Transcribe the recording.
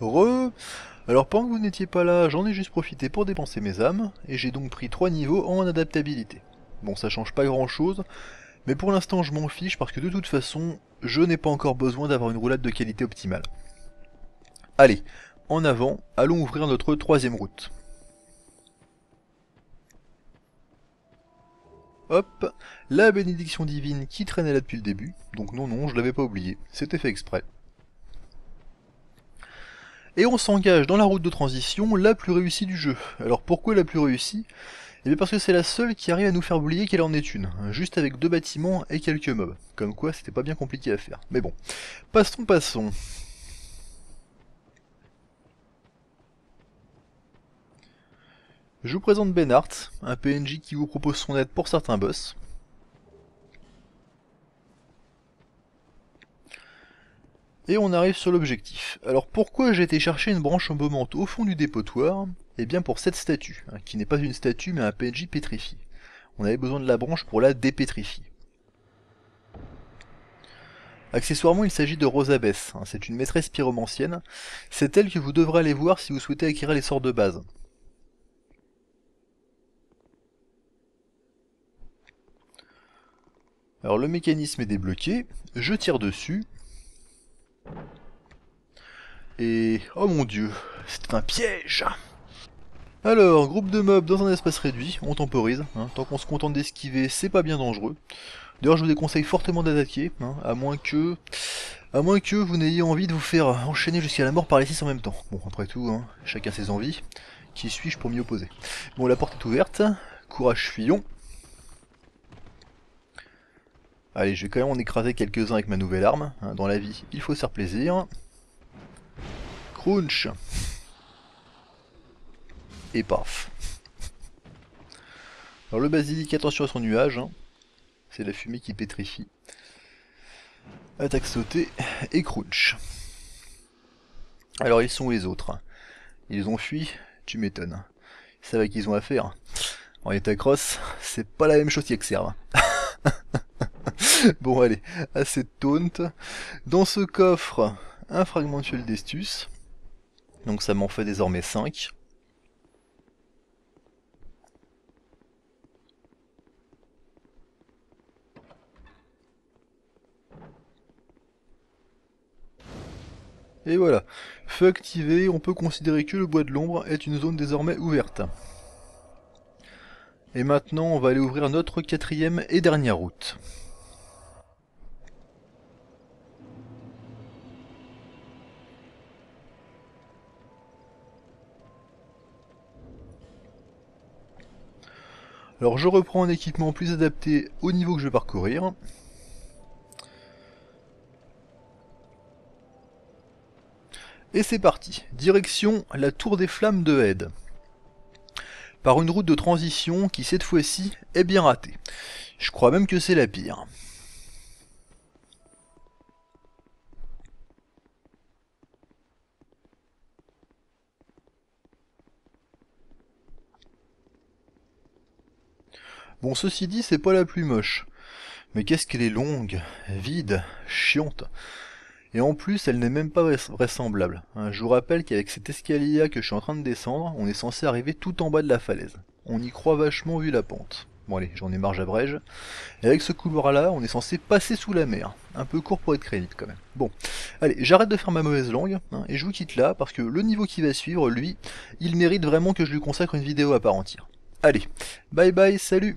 Re Alors pendant que vous n'étiez pas là, j'en ai juste profité pour dépenser mes âmes, et j'ai donc pris 3 niveaux en adaptabilité. Bon, ça change pas grand chose, mais pour l'instant je m'en fiche parce que de toute façon, je n'ai pas encore besoin d'avoir une roulade de qualité optimale. Allez, en avant, allons ouvrir notre troisième route. Hop, la bénédiction divine qui traînait là depuis le début, donc non non, je l'avais pas oublié, c'était fait exprès. Et on s'engage dans la route de transition la plus réussie du jeu. Alors pourquoi la plus réussie? Eh bien parce que c'est la seule qui arrive à nous faire oublier qu'elle en est une, hein, juste avec deux bâtiments et quelques mobs. Comme quoi c'était pas bien compliqué à faire. Mais bon, passons, passons. Je vous présente Benhart, un PNJ qui vous propose son aide pour certains boss. Et on arrive sur l'objectif. Alors pourquoi j'ai été chercher une branche embaumante au fond du dépotoir? Eh bien pour cette statue, hein, qui n'est pas une statue mais un PNJ pétrifié. On avait besoin de la branche pour la dépétrifier. Accessoirement, il s'agit de Rosabeth, hein, c'est une maîtresse pyromancienne. C'est elle que vous devrez aller voir si vous souhaitez acquérir les sorts de base. Alors le mécanisme est débloqué, je tire dessus. Et... Oh mon dieu, c'est un piège Alors, groupe de mobs dans un espace réduit, on temporise. Hein. tant qu'on se contente d'esquiver, c'est pas bien dangereux. D'ailleurs, je vous déconseille fortement d'attaquer, hein, à moins que... À moins que vous n'ayez envie de vous faire enchaîner jusqu'à la mort par les 6 en même temps. Bon, après tout, hein, chacun ses envies. Qui suis-je pour m'y opposer? Bon, la porte est ouverte. Courage, fuyons. Allez, je vais quand même en écraser quelques-uns avec ma nouvelle arme. Hein, dans la vie, il faut se faire plaisir. Crunch Et paf Alors le basilic, attention à son nuage. Hein. C'est la fumée qui pétrifie. Attaque sautée et crunch. Alors ils sont où les autres Ils ont fui? Tu m'étonnes. Ils savent qu'ils ont affaire? En état cross, c'est pas la même chose qui observe. bon allez, assez de taunt. Dans ce coffre, un fragmentuel d'estus. Donc ça m'en fait désormais 5. Et voilà, feu activé, on peut considérer que le bois de l'ombre est une zone désormais ouverte. Et maintenant on va aller ouvrir notre quatrième et dernière route. Alors je reprends un équipement plus adapté au niveau que je vais parcourir. Et c'est parti, direction la tour des flammes de Head. Par une route de transition qui cette fois-ci est bien ratée. Je crois même que c'est la pire. Bon, ceci dit, c'est pas la plus moche. Mais qu'est-ce qu'elle est longue, vide, chiante. Et en plus, elle n'est même pas vraisemblable. Hein, je vous rappelle qu'avec cet escalier que je suis en train de descendre, on est censé arriver tout en bas de la falaise. On y croit vachement vu la pente. Bon allez, j'en ai marre, j'abrège. Et avec ce couloir-là, on est censé passer sous la mer. Un peu court pour être crédit quand même. Bon, allez, j'arrête de faire ma mauvaise langue, hein, et je vous quitte là, parce que le niveau qui va suivre, lui, il mérite vraiment que je lui consacre une vidéo à part entière. Allez, bye bye, salut